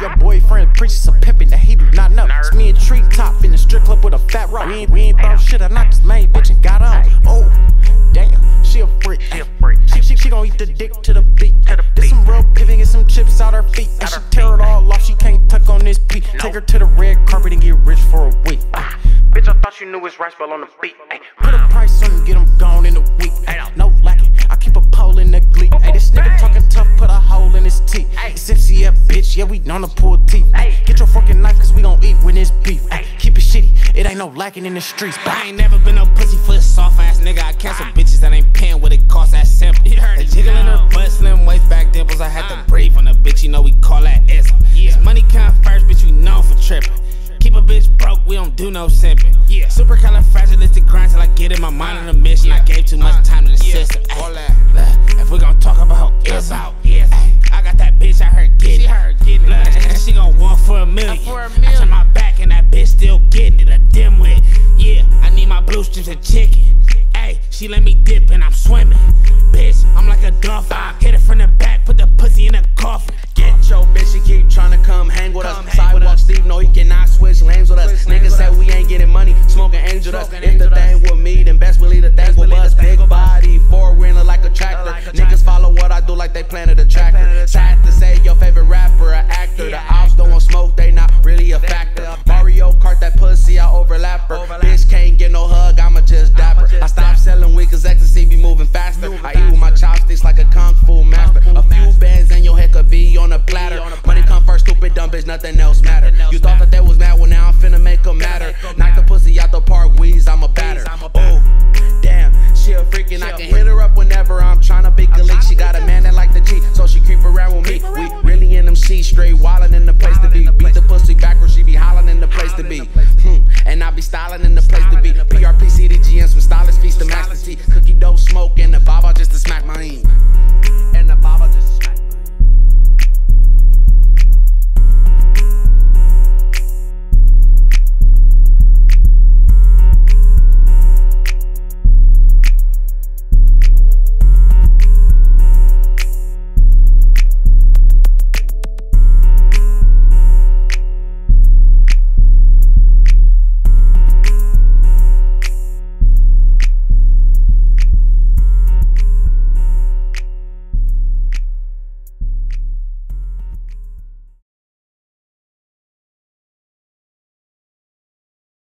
your boyfriend preaches some pimping that he do not know. It's me and Tree Top in the strip club with a fat rock. We ain't, we ain't thought shit, I knocked this main bitch and got on. Oh, damn, she a freak. She a freak. She, she, she gon' eat the dick to the beat. Get some real pivot, get some chips out her feet. And she tear it all off, she can't tuck on this beat. Take her to the red carpet and get rich for a week. Ah. Bitch, I thought you knew it's rice ball on the beat. Put a price on him, get him gone in a week. No lacking, I keep a pole in the glee. Ay, this nigga talk yeah, pull teeth. Ay, get your fucking knife, cause we gon' eat when it's beef. Ay, keep it shitty, it ain't no lacking in the streets. I ain't never been no pussy for a soft ass nigga. I cancel ah. bitches that ain't paying what it costs. That simple. The jiggle in her butt, slim waist, back dimples. I had to ah. breathe on the bitch. You know we call that ism. This money come first, bitch. We known for tripping. Keep a bitch broke, we don't do no simping. Yeah. Super califragilistic grind till I get in my mind on the mission. I gave too much ah. time to the system. Ay, look, if we gon' talk about ism, ay, bitch still getting it. A dimwit. Yeah, I need my blue strips of chicken. Hey, she let me dip and I'm swimming. Bitch, I'm like a dolphin. Hit it from the back, put the pussy in a coffin. Get your bitch, she keep trying to come hang with us. Sidewalk Steve, no, he cannot switch lanes with us. Niggas say we ain't getting money, smoking angel dust. If the thing with me, then best believe the thing with us. Big body, four wheeler like a tractor. Niggas follow what I do like they planted a tractor.